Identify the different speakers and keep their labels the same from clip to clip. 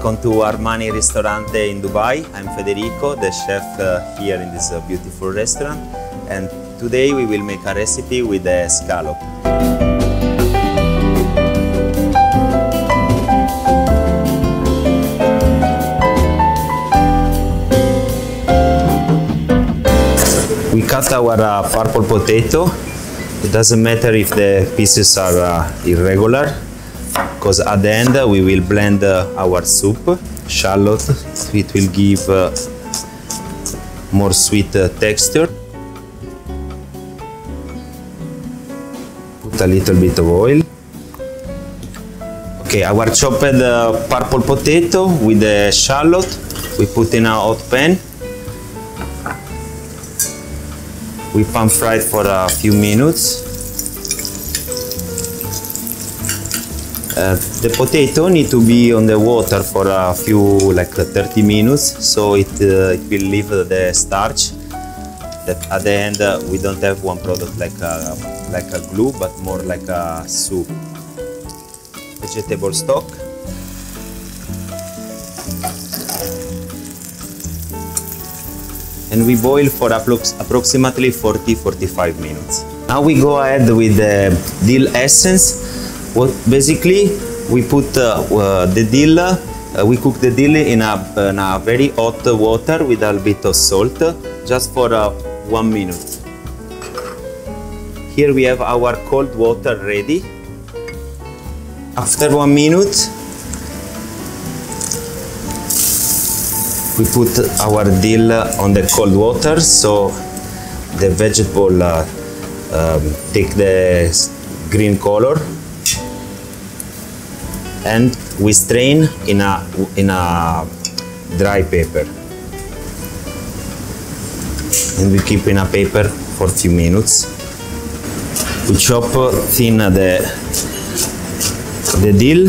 Speaker 1: to Armani Ristorante in Dubai. I'm Federico, the chef uh, here in this uh, beautiful restaurant. And today we will make a recipe with the scallop. We cut our uh, purple potato. It doesn't matter if the pieces are uh, irregular, because at the end we will blend uh, our soup, shallot. It will give uh, more sweet uh, texture. Put a little bit of oil. Okay, our chopped purple potato with the shallot, we put in a hot pan. We pan fry it for a few minutes. Uh, the potato need to be on the water for a few like uh, 30 minutes so it, uh, it will leave the starch that at the end uh, we don't have one product like a, like a glue but more like a soup vegetable stock and we boil for approx approximately 40-45 minutes. Now we go ahead with the dill essence. What basically we put uh, uh, the dill, uh, we cook the dill in a, in a very hot water with a bit of salt, just for one minute. Here we have our cold water ready. After one minute, we put our dill on the cold water so the vegetable uh, um, take the green color and we strain in a in a dry paper. And we keep in a paper for a few minutes. We chop thin the the dill.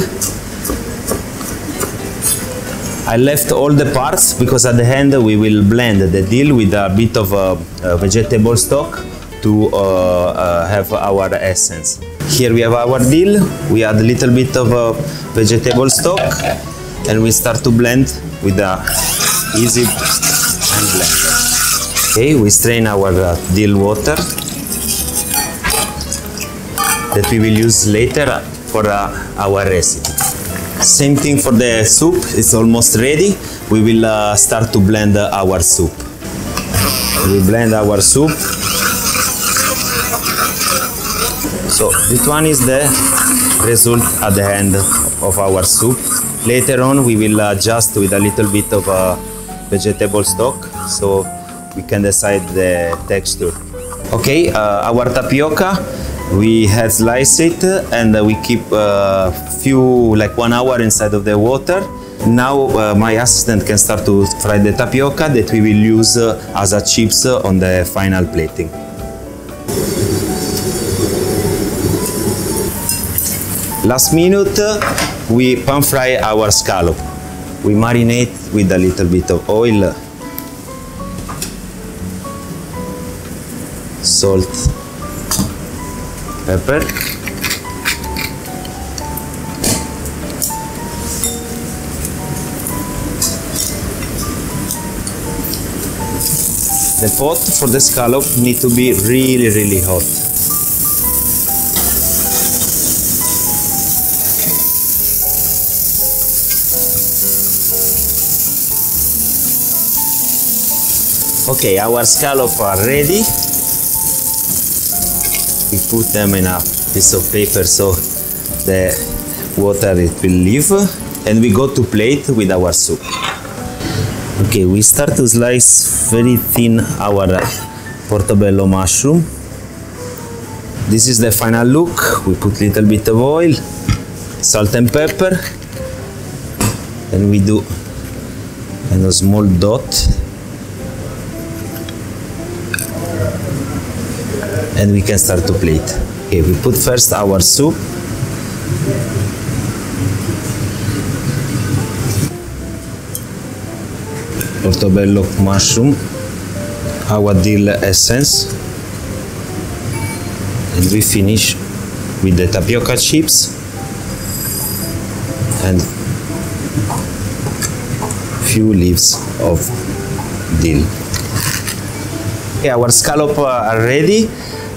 Speaker 1: I left all the parts because at the end we will blend the dill with a bit of uh, uh, vegetable stock to uh, uh, have our essence. Here we have our dill, we add a little bit of uh, vegetable stock and we start to blend with a easy blend. Okay, we strain our uh, dill water that we will use later for our recipe. Same thing for the soup, it's almost ready. We will uh, start to blend uh, our soup. We blend our soup. So this one is the result at the end of our soup. Later on we will adjust with a little bit of uh, vegetable stock so we can decide the texture. Okay, uh, our tapioca we have sliced it and we keep a uh, few like one hour inside of the water now uh, my assistant can start to fry the tapioca that we will use uh, as a chips on the final plating last minute we pan fry our scallop. We marinate with a little bit of oil. Salt. Pepper. The pot for the scallop need to be really really hot okay our scallops are ready. We put them in a piece of paper so the water it will leave and we go to plate with our soup. Okay we start to slice very thin our portobello mushroom. This is the final look. We put little bit of oil salt and pepper and we do and a small dot and we can start to plate. Okay, we put first our soup. Portobello mushroom, our dill essence, and we finish with the tapioca chips and few leaves of dill. Okay, our scallop uh, are ready.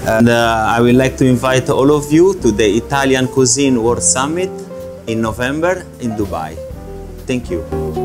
Speaker 1: And uh, I would like to invite all of you to the Italian Cuisine World Summit in November in Dubai. Thank you.